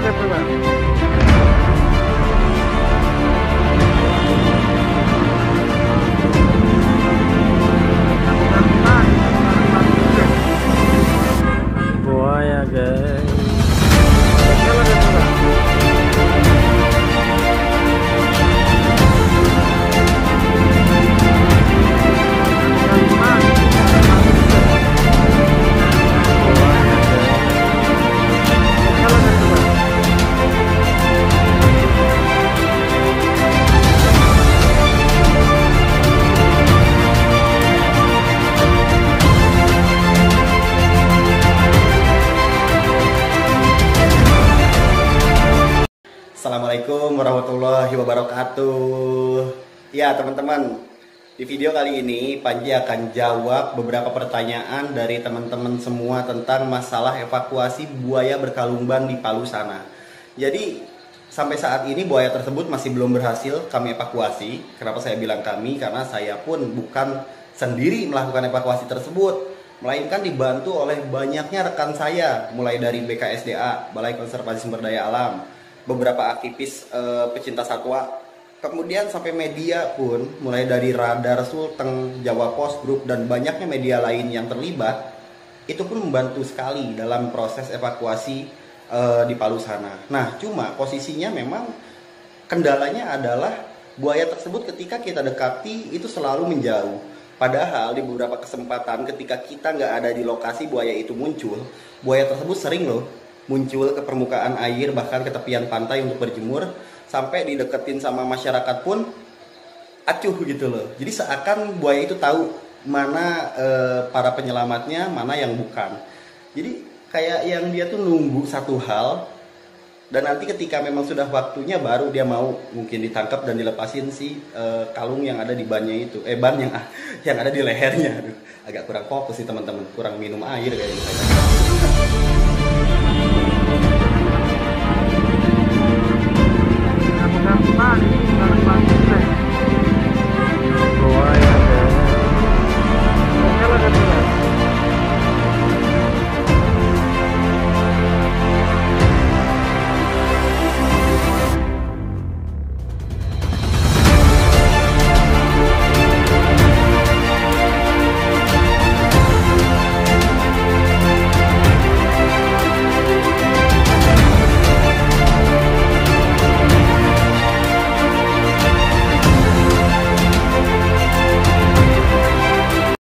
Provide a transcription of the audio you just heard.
blood everywhere. Boy, I guess. Assalamualaikum warahmatullahi wabarakatuh. Ya teman-teman, di video kali ini Panji akan jawab beberapa pertanyaan dari teman-teman semua tentang masalah evakuasi buaya berkalumban di Palu sana. Jadi sampai saat ini buaya tersebut masih belum berhasil kami evakuasi. Kenapa saya bilang kami? Karena saya pun bukan sendiri melakukan evakuasi tersebut, melainkan dibantu oleh banyaknya rekan saya, mulai dari BKSDA, Balai Konservasi Sumber Daya Alam, beberapa aktivis e, pecinta satwa, kemudian sampai media pun, mulai dari Radar Sulteng, Jawa Post Group, dan banyaknya media lain yang terlibat, itu pun membantu sekali dalam proses evakuasi e, di Palu sana. Nah, cuma posisinya memang kendalanya adalah buaya tersebut ketika kita dekati itu selalu menjauh. Padahal di beberapa kesempatan ketika kita nggak ada di lokasi buaya itu muncul, buaya tersebut sering loh muncul ke permukaan air bahkan ke tepian pantai untuk berjemur sampai dideketin sama masyarakat pun acuh gitu loh. Jadi seakan buaya itu tahu mana e, para penyelamatnya mana yang bukan. Jadi kayak yang dia tuh nunggu satu hal dan nanti ketika memang sudah waktunya baru dia mau mungkin ditangkap dan dilepasin si e, kalung yang ada di bannya itu. Eh ban yang yang ada di lehernya. Agak kurang fokus sih teman-teman. Kurang minum air kayaknya